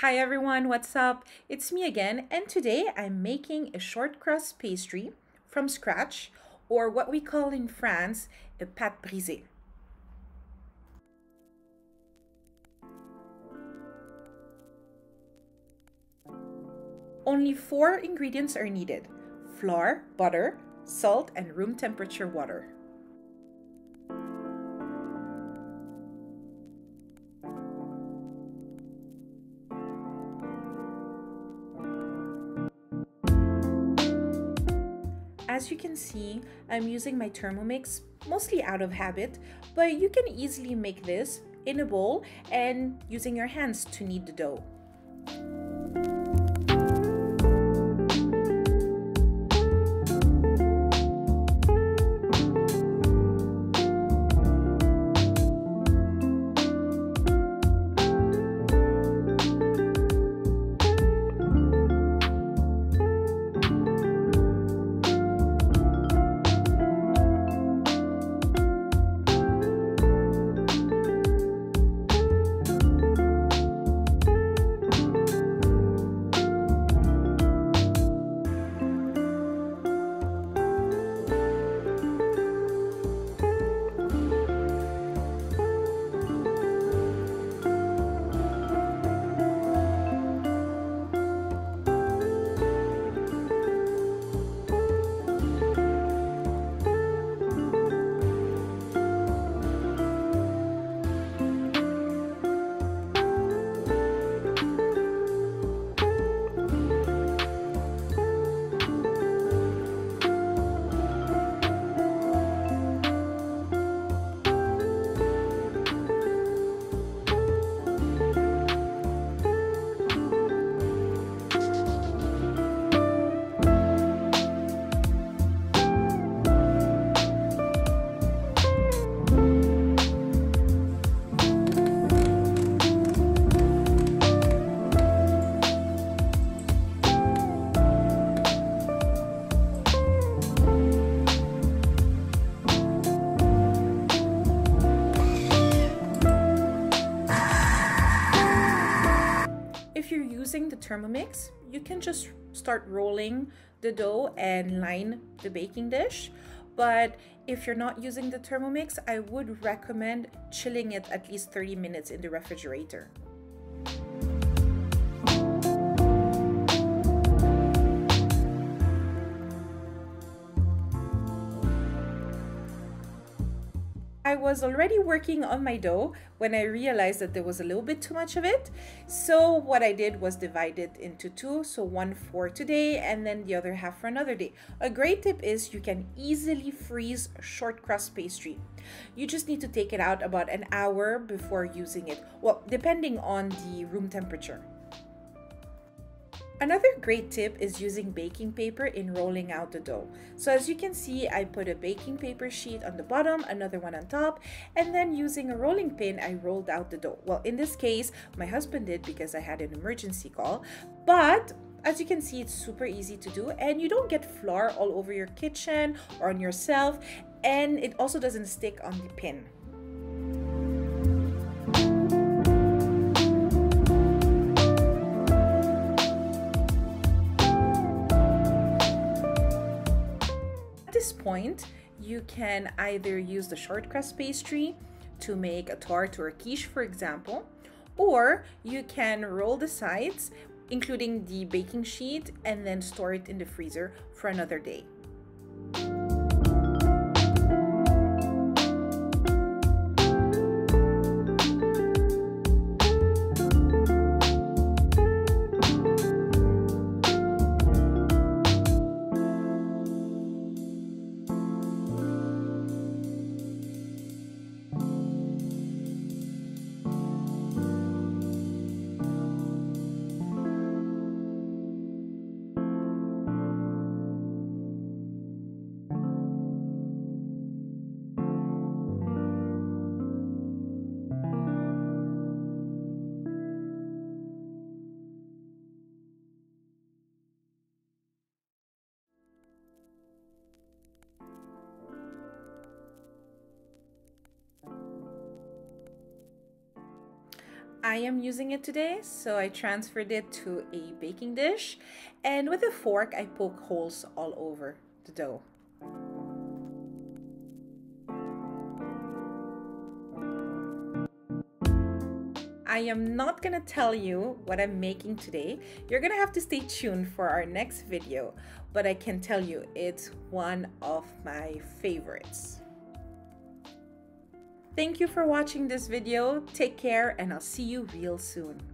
Hi everyone, what's up? It's me again, and today I'm making a short crust pastry from scratch, or what we call in France a pâte brisée. Only four ingredients are needed flour, butter, salt, and room temperature water. As you can see, I'm using my Thermomix mostly out of habit, but you can easily make this in a bowl and using your hands to knead the dough. Using the Thermomix, you can just start rolling the dough and line the baking dish. But if you're not using the Thermomix, I would recommend chilling it at least 30 minutes in the refrigerator. Was already working on my dough when I realized that there was a little bit too much of it. So what I did was divide it into two, so one for today and then the other half for another day. A great tip is you can easily freeze short crust pastry. You just need to take it out about an hour before using it. Well, depending on the room temperature. Another great tip is using baking paper in rolling out the dough. So as you can see, I put a baking paper sheet on the bottom, another one on top, and then using a rolling pin, I rolled out the dough. Well, in this case, my husband did because I had an emergency call, but as you can see, it's super easy to do and you don't get flour all over your kitchen or on yourself, and it also doesn't stick on the pin. This point, you can either use the short crust pastry to make a tart or a quiche, for example, or you can roll the sides, including the baking sheet, and then store it in the freezer for another day. I am using it today, so I transferred it to a baking dish and with a fork I poke holes all over the dough. I am not gonna tell you what I'm making today. You're gonna have to stay tuned for our next video, but I can tell you it's one of my favorites. Thank you for watching this video. Take care and I'll see you real soon.